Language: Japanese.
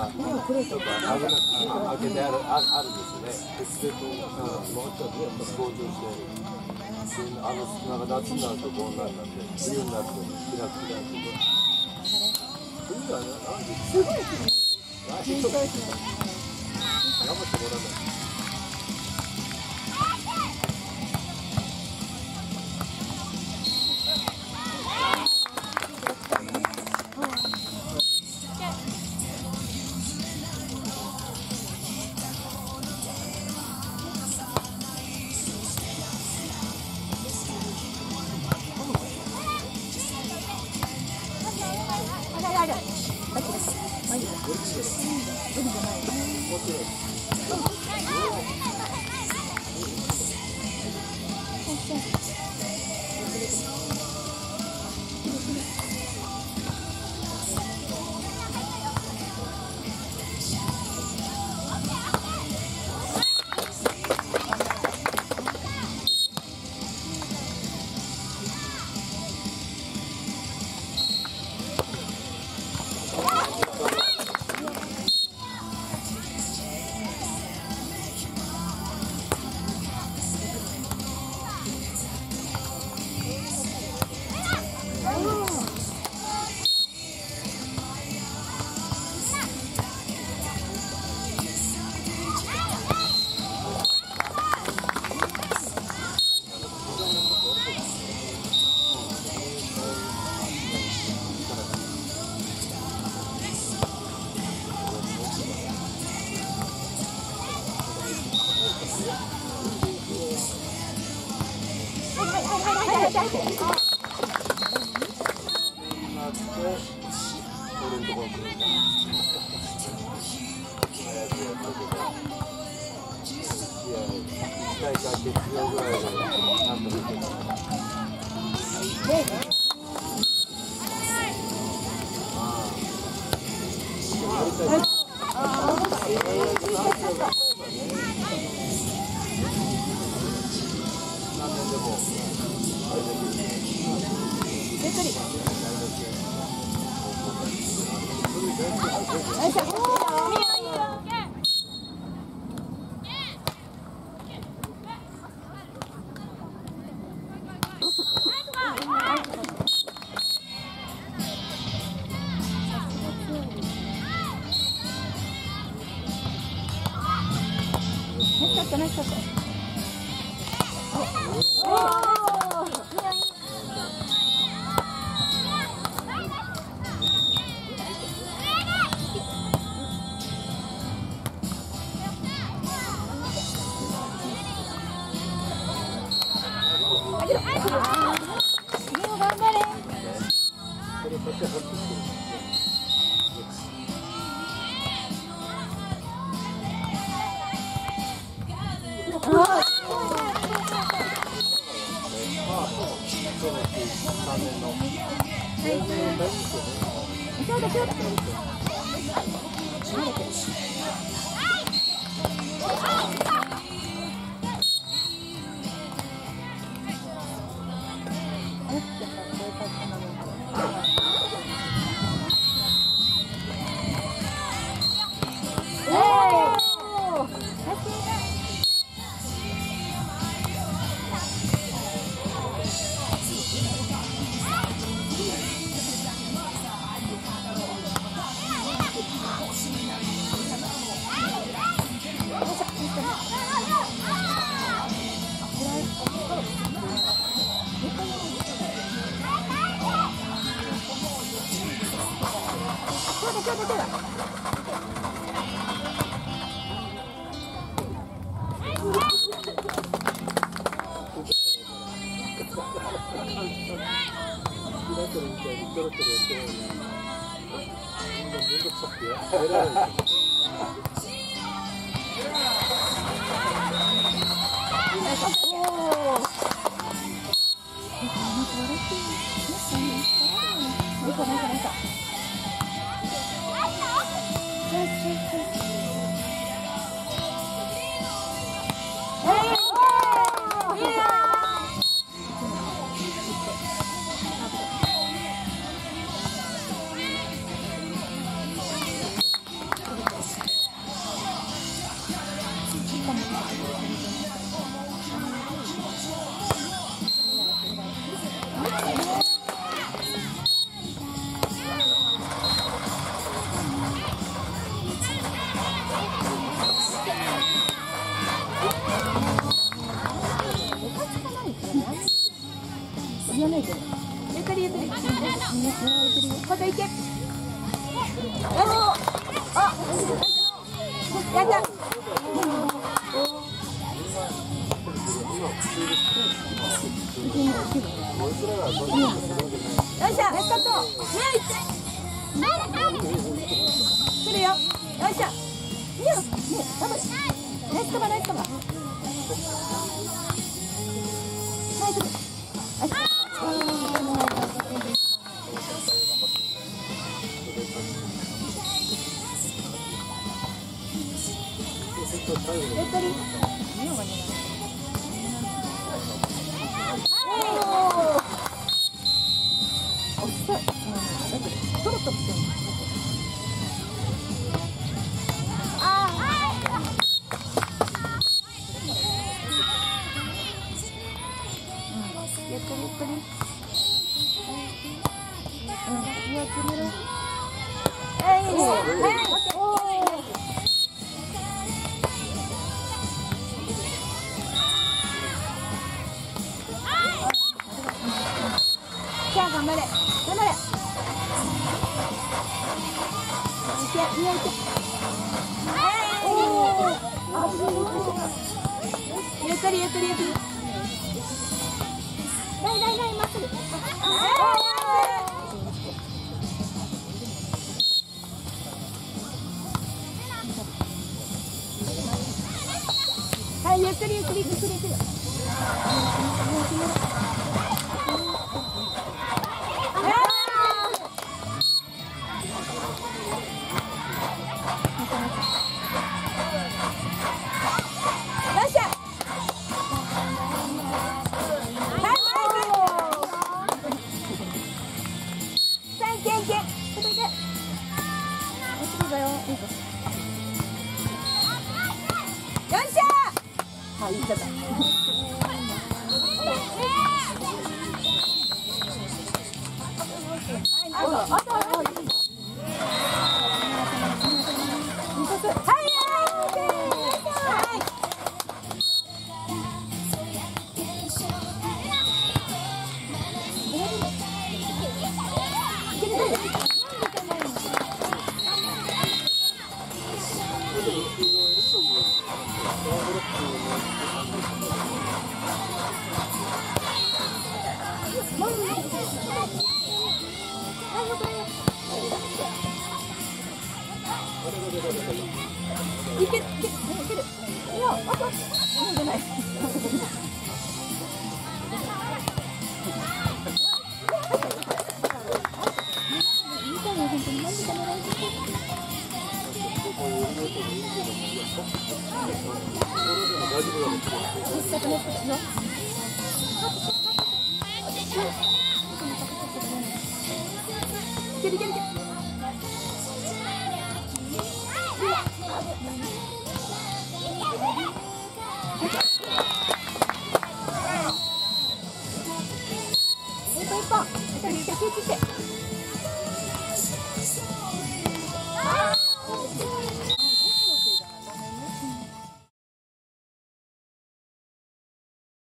がちょっと開けてあるああるんですよね。鉄でこう、うん、もうちょっと強調してる。であの隙間が夏になるとこうなるんで、冬になると開く開くで。冬はね、なんで、すごい。頑張ってもらわない。って、俺ところ来るんだ。やけ。1回か月曜ぐらいで、なんとかて。何年でもあで。楽しかった。Oh, Gracias. また行け。よし。あ、やった。よっしゃ、レスカット。ね来るよ。よっしゃ。いいよ。ね、頑張れ。ナイスカバ、ナイスカバ。ナイス。レッドリー。おゆっくりやっくりやっくり。あと、あと、あと、いけ、いけ、いける。いや、あと、うんじゃない。いけるいけるいける。一本一本。集中して集中して。